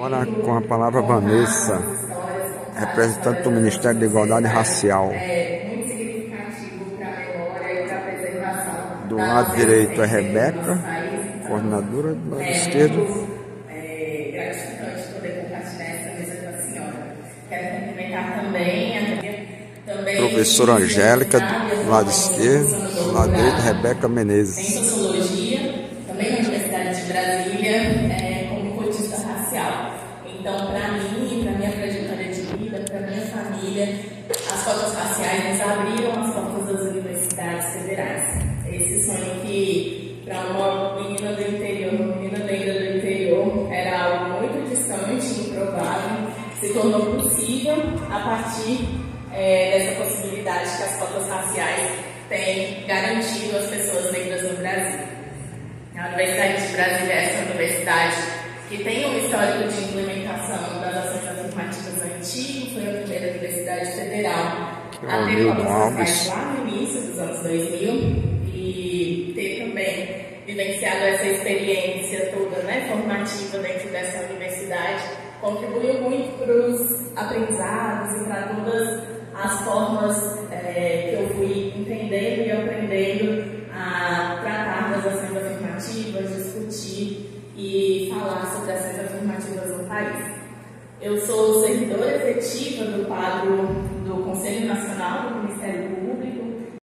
Agora com a palavra Vanessa, representante do Ministério da Igualdade Racial. Do lado direito é Rebeca, coordenadora, do lado esquerdo. É gratificante poder compartilhar essa mesa com a senhora. Quero cumprimentar também a Professora Angélica, do lado esquerdo, do lado direito Rebeca em Menezes. sociologia, também na Universidade de Brasília, Então, para mim, para minha trajetória de vida, para minha família, as cotas raciais nos abriram as portas das universidades federais. Esse sonho que, para uma menina do interior, uma menina negra do interior, era algo muito distante, improvável, se tornou possível a partir é, dessa possibilidade que as cotas raciais têm garantido às pessoas negras no Brasil. A Universidade de Brasília é essa universidade que tem um histórico de implementação das ações afirmativas antigo, foi a primeira universidade federal a ter Alves. lá no início dos anos 2000 e ter também vivenciado essa experiência toda né, formativa dentro dessa universidade contribuiu muito para os aprendizados e para todas e falar sobre ações afirmativas no país. Eu sou servidora efetiva do quadro